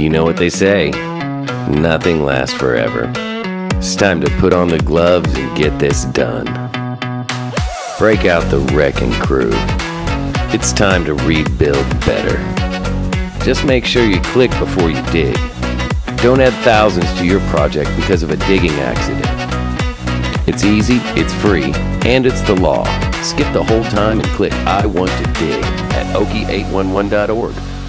You know what they say nothing lasts forever. It's time to put on the gloves and get this done. Break out the wrecking crew. It's time to rebuild better. Just make sure you click before you dig. Don't add thousands to your project because of a digging accident. It's easy, it's free, and it's the law. Skip the whole time and click I want to dig at okie811.org.